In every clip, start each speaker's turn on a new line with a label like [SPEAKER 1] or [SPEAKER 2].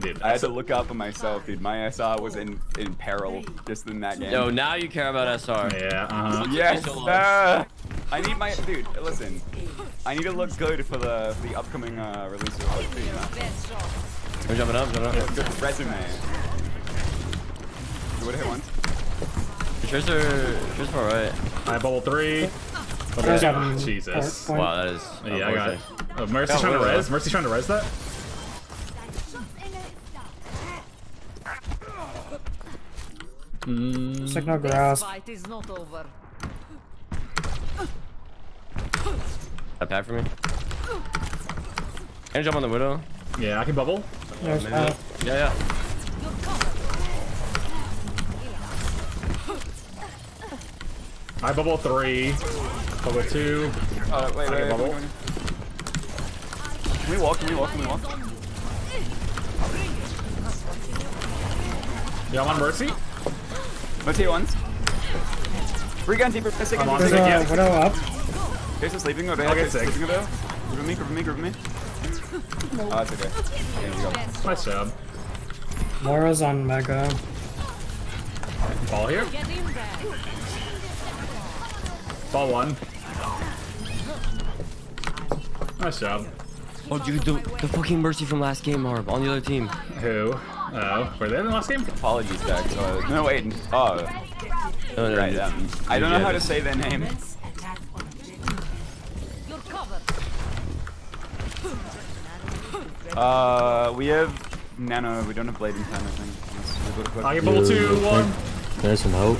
[SPEAKER 1] Dude,
[SPEAKER 2] I had to look out for myself, dude. My SR was in in peril just in that game.
[SPEAKER 3] Yo, now you care about SR.
[SPEAKER 1] Yeah, uh-huh.
[SPEAKER 2] Yes,
[SPEAKER 3] so
[SPEAKER 2] sir. I need my dude. Listen, I need to look good for the for the upcoming uh, release of like, you know,
[SPEAKER 3] We're jumping up, jumping up.
[SPEAKER 2] good resume. You would hit once.
[SPEAKER 3] Tracer, Tracer alright.
[SPEAKER 1] I bubble three. Okay.
[SPEAKER 4] There's um,
[SPEAKER 1] Jesus.
[SPEAKER 3] Wow, that is.
[SPEAKER 1] Yeah, I got it. Oh, Mercy's trying to
[SPEAKER 2] really?
[SPEAKER 1] res. Mercy's trying to res that. Mm,
[SPEAKER 4] Signal grasp.
[SPEAKER 5] Fight is not over.
[SPEAKER 3] That pack for me. Can you jump on the widow?
[SPEAKER 1] yeah, I can bubble.
[SPEAKER 4] There's
[SPEAKER 3] Maybe.
[SPEAKER 4] uh,
[SPEAKER 3] Yeah, yeah.
[SPEAKER 1] I bubble three. Bubble two.
[SPEAKER 2] Uh, wait,
[SPEAKER 1] I
[SPEAKER 2] wait,
[SPEAKER 1] can
[SPEAKER 2] wait.
[SPEAKER 1] bubble.
[SPEAKER 2] wait, wait. Can we walk? Can we walk? Can we walk?
[SPEAKER 1] Yeah, I'm on Mercy.
[SPEAKER 2] Let's hit once. Free gun, deeper, sick,
[SPEAKER 1] I'm on
[SPEAKER 4] there's
[SPEAKER 1] Sick,
[SPEAKER 4] a
[SPEAKER 1] yeah.
[SPEAKER 4] widow up.
[SPEAKER 2] Here's a sleeping over
[SPEAKER 1] I'll
[SPEAKER 2] there.
[SPEAKER 1] get sick.
[SPEAKER 2] Sleeping over there. Group me, group me, group me. Oh, ah, that's okay. There we go.
[SPEAKER 1] Nice job.
[SPEAKER 4] Laura's on Mega.
[SPEAKER 1] Ball here.
[SPEAKER 5] Get in there.
[SPEAKER 1] Ball one. Nice job.
[SPEAKER 3] Oh, dude, the, the fucking Mercy from last game, Marb, on the other team.
[SPEAKER 1] Who? Oh, were they in the last game?
[SPEAKER 2] Apologies, Dex. Uh, no, wait. Oh,
[SPEAKER 3] No, no,
[SPEAKER 2] right. Um, I don't know how to say their name. Uh, we have Nano. We don't have Blade in time, I think. Unless we go- go-
[SPEAKER 1] I can bubble two, one.
[SPEAKER 6] There's some hope.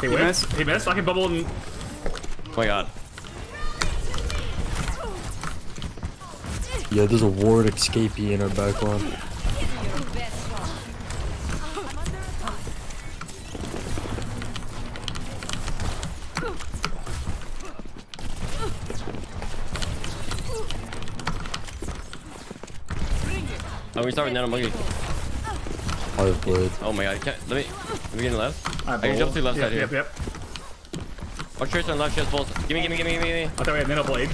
[SPEAKER 1] He
[SPEAKER 2] You
[SPEAKER 1] missed.
[SPEAKER 2] missed?
[SPEAKER 1] He missed. I can bubble and
[SPEAKER 3] Oh my god.
[SPEAKER 6] Yeah, there's a ward escapee in our back line.
[SPEAKER 3] Oh, we start with Nano Monkey.
[SPEAKER 6] I have blade.
[SPEAKER 3] Oh my god, can, let me, let me get in the left.
[SPEAKER 1] I,
[SPEAKER 3] I can jump to the left
[SPEAKER 1] yep,
[SPEAKER 3] side here.
[SPEAKER 1] Yep, yep.
[SPEAKER 3] Oh, Tracer on left, she has bolts. Give me, give me, give me, give me, give me.
[SPEAKER 1] I thought we had Nano Blade.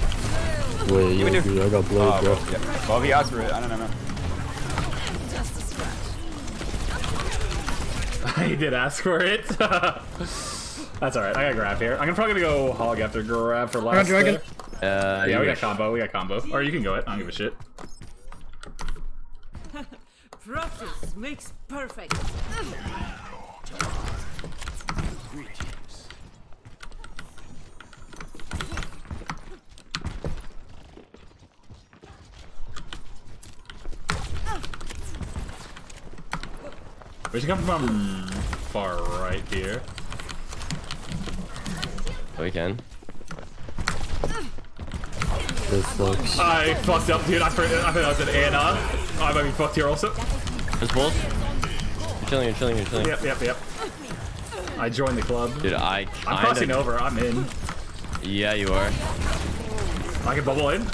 [SPEAKER 6] Wait,
[SPEAKER 2] me
[SPEAKER 6] yeah,
[SPEAKER 2] do-
[SPEAKER 6] dude, I got blade,
[SPEAKER 2] Oh,
[SPEAKER 6] bro.
[SPEAKER 2] well, yeah. Well, if he asked for it, I don't know.
[SPEAKER 1] he did ask for it. That's alright. I got grab here. I'm probably gonna go hog after grab for last.
[SPEAKER 4] dragon.
[SPEAKER 3] Uh,
[SPEAKER 1] Yeah,
[SPEAKER 3] you
[SPEAKER 1] we got combo. We got combo. Or you can go it. I don't give a shit.
[SPEAKER 5] Practice makes perfect.
[SPEAKER 1] We should come from far right here.
[SPEAKER 3] Oh, we can.
[SPEAKER 6] This looks.
[SPEAKER 1] I fucked up, dude. I thought I thought I was an Ana. I might be fucked here also.
[SPEAKER 3] There's bolts. You're chilling, you're chilling, you're chilling.
[SPEAKER 1] Yep, yep, yep. I joined the club.
[SPEAKER 3] Dude, I
[SPEAKER 1] I'm
[SPEAKER 3] kinda...
[SPEAKER 1] crossing over. I'm in.
[SPEAKER 3] Yeah, you are.
[SPEAKER 1] I can bubble in.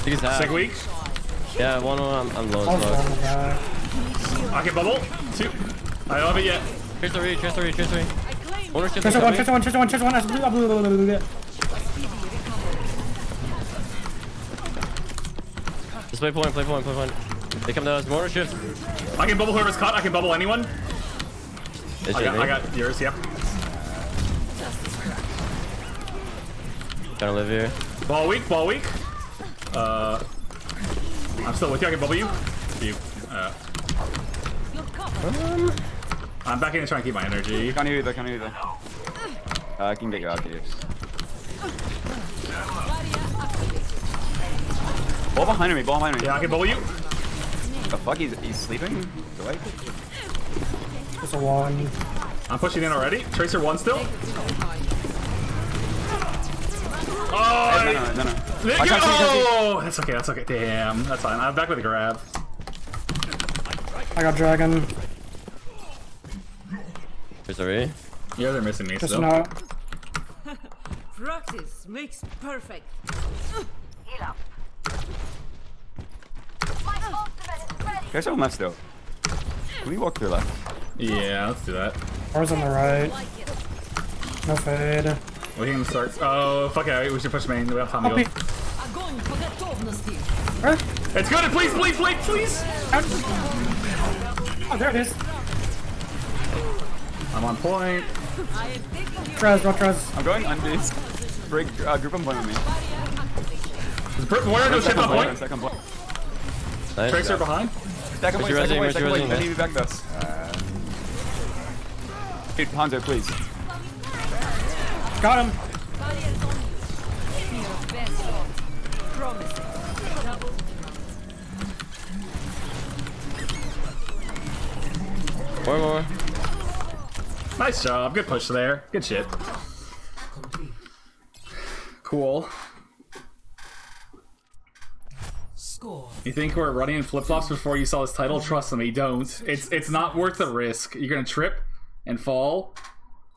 [SPEAKER 3] Take his hat.
[SPEAKER 1] Sick week.
[SPEAKER 3] Yeah, one, one, I'm, I'm low as
[SPEAKER 4] Also on
[SPEAKER 3] fuck.
[SPEAKER 4] the back.
[SPEAKER 1] I can bubble. Two. I don't have it yet.
[SPEAKER 3] Tracer three, Tracer three, Tracer three. Owner shift
[SPEAKER 4] Tracer one,
[SPEAKER 3] coming.
[SPEAKER 4] Tracer one, Tracer one, Tracer one. That's blah, blah, blah, blah, blah, blah.
[SPEAKER 3] Just play point, play point, play point. They come down as mortar shift.
[SPEAKER 1] I can bubble whoever's caught. I can bubble anyone.
[SPEAKER 3] They
[SPEAKER 1] I got,
[SPEAKER 3] me.
[SPEAKER 1] I got yours. Yep.
[SPEAKER 3] Trying to live here.
[SPEAKER 1] Ball weak. Ball weak. Uh, I'm still with you. I can bubble you. You. Uh,
[SPEAKER 5] You're.
[SPEAKER 1] I'm back in and trying to keep my energy.
[SPEAKER 2] Can't hear you though, can't hear you though. Uh, I can get you out here. Ball behind me, ball behind me.
[SPEAKER 1] Yeah, I can bubble you.
[SPEAKER 2] The fuck, he's, he's sleeping? Do I?
[SPEAKER 4] There's a one.
[SPEAKER 1] I'm pushing in already. Tracer one still. Oh,
[SPEAKER 2] No, no, no, no.
[SPEAKER 1] There
[SPEAKER 2] I
[SPEAKER 1] you
[SPEAKER 2] can't see, I.
[SPEAKER 1] Oh, that's okay. That's okay. Damn, that's fine. I'm back with the grab.
[SPEAKER 4] I got dragon.
[SPEAKER 1] Yeah, they're missing me still.
[SPEAKER 4] No.
[SPEAKER 5] Practice makes perfect.
[SPEAKER 2] Heal up. Guys are left though. Can we walk through left?
[SPEAKER 1] Yeah, let's do that.
[SPEAKER 4] Ours on the right. No fade.
[SPEAKER 1] We can start. Oh, fuck it. We should push main. We have time to go. It's good. Please, please, please, please.
[SPEAKER 4] Oh, there it is.
[SPEAKER 1] I'm on point.
[SPEAKER 4] Trez, rock Trez.
[SPEAKER 2] I'm going undies. Break, uh, group on point with me.
[SPEAKER 1] Is Br- Warrior no shit on
[SPEAKER 2] point.
[SPEAKER 1] point.
[SPEAKER 2] Second point.
[SPEAKER 3] Nice.
[SPEAKER 1] Tricks are behind.
[SPEAKER 2] Second point. Second
[SPEAKER 3] resing?
[SPEAKER 2] point. Second point.
[SPEAKER 3] resing?
[SPEAKER 2] I need you back this. Dude, Hanzo, please.
[SPEAKER 4] Got him.
[SPEAKER 3] More, more.
[SPEAKER 1] Nice job. Good push there. Good shit. Cool.
[SPEAKER 5] Score.
[SPEAKER 1] You think we're running in flip flops before you saw this title? Trust me, don't. It's it's not worth the risk. You're gonna trip and fall,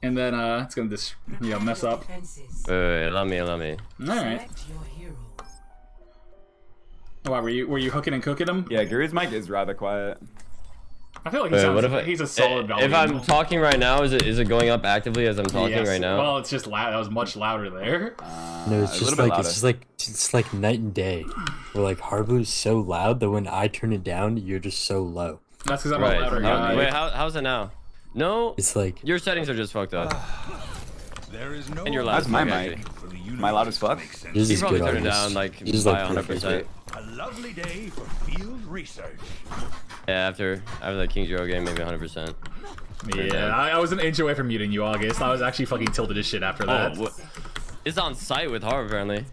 [SPEAKER 1] and then uh, it's gonna just you know mess up.
[SPEAKER 5] Fences.
[SPEAKER 3] Wait, wait, wait, let me, let me.
[SPEAKER 1] All right.
[SPEAKER 5] Select your hero.
[SPEAKER 1] Why were you were you hooking and cooking him?
[SPEAKER 2] Yeah, Gary's mic is rather quiet.
[SPEAKER 1] I feel like he
[SPEAKER 3] Wait,
[SPEAKER 1] sounds,
[SPEAKER 3] what if I,
[SPEAKER 1] he's a uh, solid
[SPEAKER 3] If. I'm talking right now, is it is it going up actively as I'm talking
[SPEAKER 1] Yes.
[SPEAKER 3] right now?
[SPEAKER 1] Well, it's just loud. That was much louder there.
[SPEAKER 6] No, it's just like it's just like it's like night and day. Where like Harbleu is so loud that when I turn it down, you're just so low.
[SPEAKER 1] That's because I'm
[SPEAKER 3] right.
[SPEAKER 1] a louder
[SPEAKER 3] How-
[SPEAKER 1] guy.
[SPEAKER 3] wait, how, how's it now? No,
[SPEAKER 6] It's like
[SPEAKER 3] your settings are just fucked up.
[SPEAKER 7] There is no
[SPEAKER 3] And your
[SPEAKER 2] That's my
[SPEAKER 3] mic,
[SPEAKER 2] mic.
[SPEAKER 7] for
[SPEAKER 2] Am I loud as fuck?
[SPEAKER 6] this
[SPEAKER 3] You
[SPEAKER 6] is
[SPEAKER 3] probably
[SPEAKER 6] good.
[SPEAKER 3] turn it down like by
[SPEAKER 6] like
[SPEAKER 3] 100%.
[SPEAKER 7] A lovely day for field research.
[SPEAKER 3] Yeah, after after that Kings Row game, maybe 100%.
[SPEAKER 1] Yeah, I, I was an inch away from muting you, August. I was actually fucking tilted as shit after that.
[SPEAKER 3] Oh. It's on site with Harv apparently.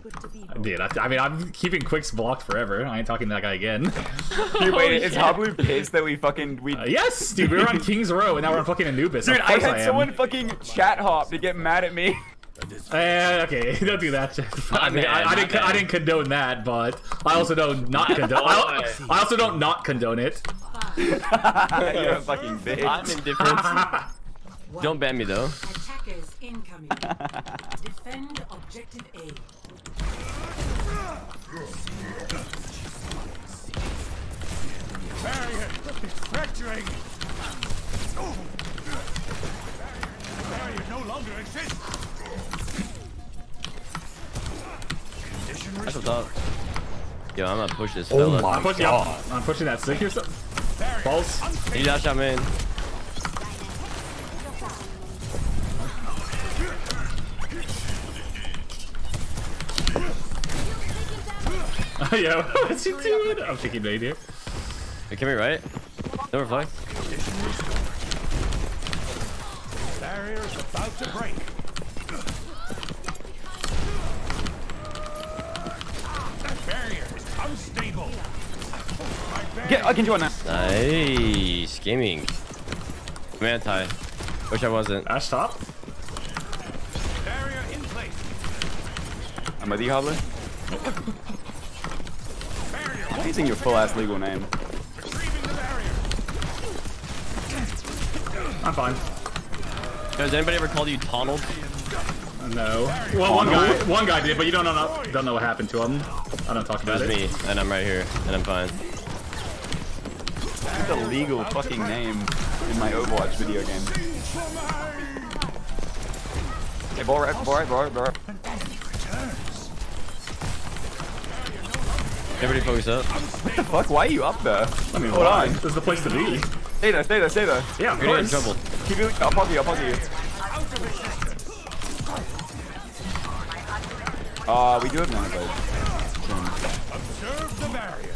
[SPEAKER 1] Dude, I, I mean, I'm keeping Quicks blocked forever. I ain't talking to that guy again.
[SPEAKER 2] Dude, wait, is
[SPEAKER 3] shit.
[SPEAKER 2] Harbleu pissed that we fucking we?
[SPEAKER 1] Uh, yes, dude, we were on Kings Row, and now we're on fucking Anubis.
[SPEAKER 2] Dude,
[SPEAKER 1] of
[SPEAKER 2] I had
[SPEAKER 1] am.
[SPEAKER 2] someone fucking chat hop to get mad at me.
[SPEAKER 1] Eh, okay, don't do that. I, mean, I, I didn't,
[SPEAKER 3] bad.
[SPEAKER 1] I didn't condone that, but I also don't not condone. I, I also don't not condone it.
[SPEAKER 2] You're a fucking
[SPEAKER 3] I'm
[SPEAKER 2] bitch.
[SPEAKER 3] indifferent. Don't ban me though.
[SPEAKER 5] Attackers incoming. Defend objective A.
[SPEAKER 7] Barrier! Fracturing! Barrier no longer exists! Condition restored.
[SPEAKER 3] Yo, I'm gonna push this
[SPEAKER 6] Oh
[SPEAKER 3] fella.
[SPEAKER 6] my
[SPEAKER 1] I'm pushing,
[SPEAKER 6] god.
[SPEAKER 1] I'm, I'm pushing that stick here. So, balls.
[SPEAKER 3] You dash out man.
[SPEAKER 1] Yo, what's he doing? I'm thinking right here.
[SPEAKER 3] Hey, come here, right? No reflect.
[SPEAKER 7] Barrier is about to break. That barrier is unstable. My
[SPEAKER 2] Get, I can join that.
[SPEAKER 3] Nice gaming. I'm anti. Wish I wasn't.
[SPEAKER 1] Ash top.
[SPEAKER 7] barrier in place.
[SPEAKER 2] I'm with you,
[SPEAKER 7] Harbleu.
[SPEAKER 2] I'm using your full ass legal name.
[SPEAKER 7] retrieving the barrier.
[SPEAKER 1] I'm fine.
[SPEAKER 3] Has anybody ever called you Donald?
[SPEAKER 1] No. Well, one guy, one guy did, but you don't know, don't know what happened to him. I don't talk about
[SPEAKER 3] That's
[SPEAKER 1] it.
[SPEAKER 3] me, and I'm right here, and I'm fine.
[SPEAKER 2] It's a legal fucking name in my Overwatch video game. Hey, ball right, ball right, ball right, ball right.
[SPEAKER 3] Everybody focus up.
[SPEAKER 2] What the fuck? Why are you up there?
[SPEAKER 1] I mean,
[SPEAKER 2] Hold
[SPEAKER 1] why?
[SPEAKER 2] on.
[SPEAKER 1] This is the place to be.
[SPEAKER 2] Stay there, stay there, stay there.
[SPEAKER 1] Yeah, of
[SPEAKER 3] You're gonna in trouble.
[SPEAKER 2] Keep it, I'll pause you, I'll pause you. Uh, we do have none of.
[SPEAKER 7] Observe the barrier.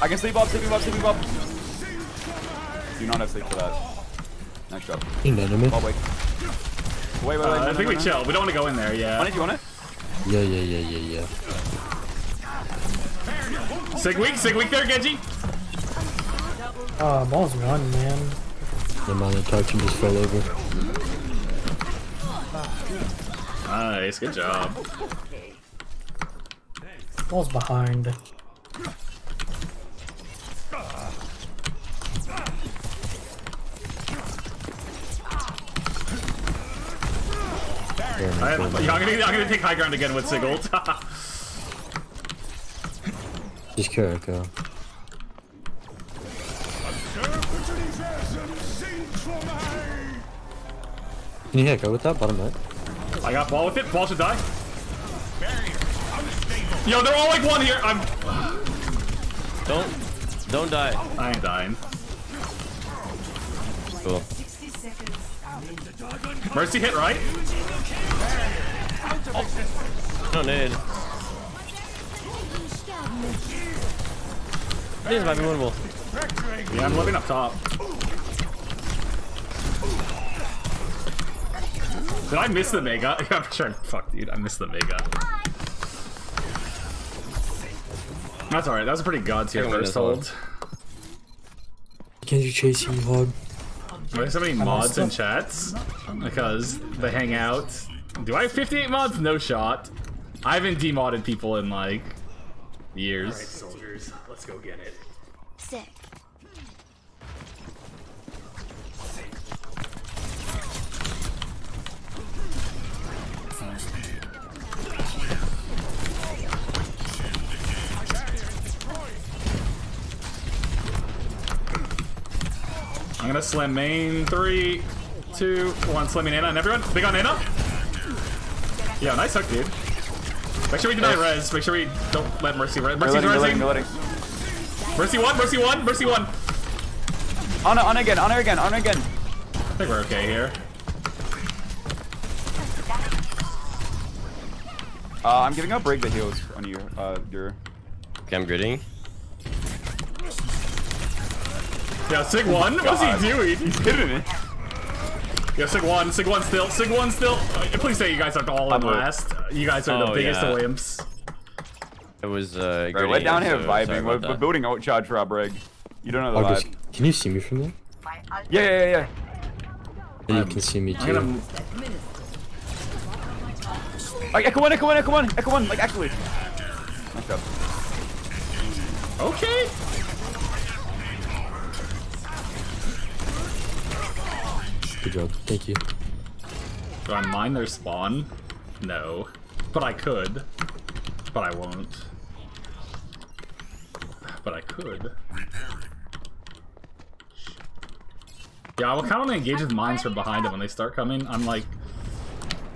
[SPEAKER 2] I can sleep up, sleeping up, sleeping up. Do not have sleep for that. Nice job.
[SPEAKER 6] Ain't none of.
[SPEAKER 2] Oh, wait. Wait, wait, wait.
[SPEAKER 1] Uh,
[SPEAKER 2] no,
[SPEAKER 1] I
[SPEAKER 2] no,
[SPEAKER 1] think
[SPEAKER 2] no,
[SPEAKER 1] we
[SPEAKER 2] no.
[SPEAKER 1] chill. We don't want to go in there.
[SPEAKER 2] Want
[SPEAKER 1] Yeah.
[SPEAKER 2] it? You want it?
[SPEAKER 6] Yeah, yeah, yeah, yeah, yeah.
[SPEAKER 1] Sig weak, sig weak there, Genji.
[SPEAKER 4] Uh, ball's gone, man.
[SPEAKER 6] The amount of touch just fell over.
[SPEAKER 1] Nice, good job.
[SPEAKER 4] Ball's behind.
[SPEAKER 1] I,
[SPEAKER 6] I'm
[SPEAKER 1] I'm,
[SPEAKER 6] going
[SPEAKER 1] gonna, I'm gonna take high ground again with Sigult.
[SPEAKER 6] Just Kiriko.
[SPEAKER 7] Observe the Jesus and sing for me.
[SPEAKER 6] Can you heck go with that bottom right?
[SPEAKER 1] I got ball with it. Ball should die. Yo, they're all like one here. I'm.
[SPEAKER 3] Don't, don't die.
[SPEAKER 1] I ain't dying.
[SPEAKER 3] Cool.
[SPEAKER 5] 60 seconds.
[SPEAKER 1] Mercy hit right.
[SPEAKER 3] No need. This might be winnable.
[SPEAKER 1] Yeah, I'm living up top. Did I miss the mega? Yeah, I'm sure. Fuck, dude, I missed the mega. That's alright. That was a pretty god tier
[SPEAKER 3] I
[SPEAKER 1] first
[SPEAKER 3] this
[SPEAKER 1] hold.
[SPEAKER 6] Can't you chase you, hog?
[SPEAKER 1] There's so many mods and chats because they hang out. Do I have 58 mods? No shot. I haven't demodded people in like years. Alright, soldiers, let's go get it.
[SPEAKER 8] Sick.
[SPEAKER 1] Gonna slam main. Three, two, one. Slamming Nana and everyone. Big on Nana. Yeah, nice hook, dude. Make sure we deny res. Make sure we don't let Mercy res.
[SPEAKER 2] They're
[SPEAKER 1] Mercy's
[SPEAKER 2] letting, they're
[SPEAKER 1] resing. Mercy one. Mercy one. Mercy one.
[SPEAKER 2] On, on again, on her again, on her again.
[SPEAKER 1] I think we're okay here.
[SPEAKER 2] Uh, I'm giving up break the heals on you, uh, your.
[SPEAKER 3] Okay, I'm gritting.
[SPEAKER 1] Yeah, Sig one. What's he doing?
[SPEAKER 2] He's hitting it.
[SPEAKER 1] Yeah, Sig one. Sig one still. Sig one still. Uh, please say you guys aren't all in last. You guys are the
[SPEAKER 3] Oh,
[SPEAKER 1] biggest
[SPEAKER 3] yeah.
[SPEAKER 1] wimps.
[SPEAKER 3] It was uh.
[SPEAKER 2] Right, we're down here
[SPEAKER 3] so
[SPEAKER 2] vibing. We're, we're
[SPEAKER 3] that.
[SPEAKER 2] building outcharge for our break. You don't know the
[SPEAKER 6] August,
[SPEAKER 2] vibe.
[SPEAKER 6] can you see me from there?
[SPEAKER 2] Yeah, yeah, yeah, yeah.
[SPEAKER 6] And you can see me too.
[SPEAKER 1] gonna.
[SPEAKER 2] Like, echo one, echo one, echo one, echo one, like, actually. Nice job.
[SPEAKER 1] Okay.
[SPEAKER 6] Job. Thank you.
[SPEAKER 1] Do I mine their spawn? No. But I could. But I won't. But I could. Yeah, I will kind of engage with mines from behind them when they start coming. I'm like,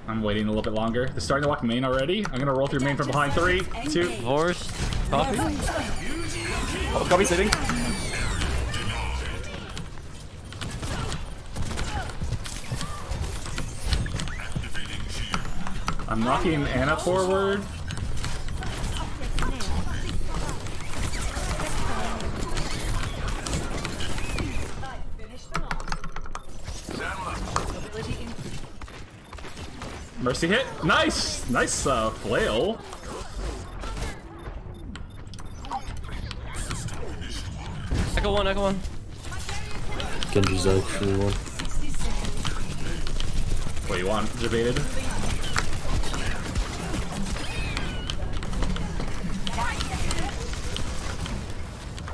[SPEAKER 1] I'm waiting a little bit longer. They're starting to walk main already. I'm gonna roll through main from behind. Three, two.
[SPEAKER 3] Forced. Coffee.
[SPEAKER 2] Oh, copy sitting.
[SPEAKER 1] I'm knocking Ana forward. Mercy hit. Nice, nice uh, flail.
[SPEAKER 3] Echo one. Echo one.
[SPEAKER 6] Genji's actually one.
[SPEAKER 1] What do you want? Debated.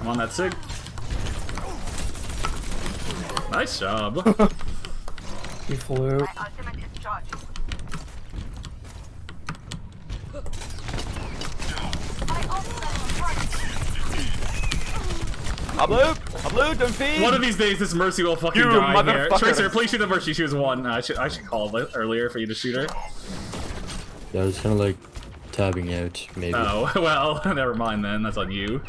[SPEAKER 1] I'm on that sig. Nice job.
[SPEAKER 4] He flew.
[SPEAKER 2] Harbleu! Harbleu, don't feed!
[SPEAKER 1] One of these days, this Mercy will fucking
[SPEAKER 2] You
[SPEAKER 1] die here. Tracer, please shoot the Mercy. She was one. Uh, I should I should call li- earlier for you to shoot her.
[SPEAKER 6] Yeah, I was kind of like tabbing out, maybe.
[SPEAKER 1] Oh well, never mind then. That's on you.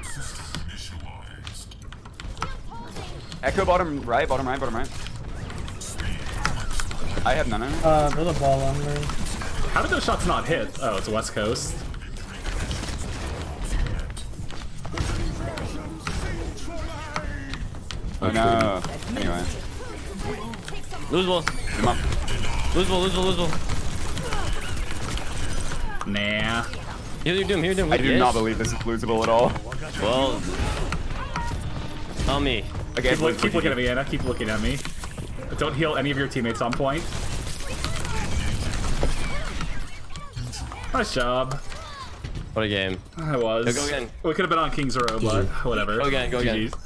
[SPEAKER 2] Echo bottom right, bottom right, bottom right. I have none of it.
[SPEAKER 4] Uh, there's a ball on me.
[SPEAKER 1] How did those shots not hit? Oh, it's West Coast.
[SPEAKER 2] Oh no. Anyway.
[SPEAKER 3] Losable.
[SPEAKER 2] Come up.
[SPEAKER 3] Losable. Losable. Losable.
[SPEAKER 1] Nah.
[SPEAKER 3] Heal your doom. Heal your doom.
[SPEAKER 2] I do not believe this is losable at all.
[SPEAKER 3] Well. Tell me.
[SPEAKER 2] Okay,
[SPEAKER 1] Keep, look, keep looking at me, Ana. Keep looking at me. Don't heal any of your teammates on point. Nice job.
[SPEAKER 3] What a game.
[SPEAKER 1] I was.
[SPEAKER 3] Go, go again.
[SPEAKER 1] We could have been on King's Row, but whatever.
[SPEAKER 3] Go again, go again.
[SPEAKER 1] GG's.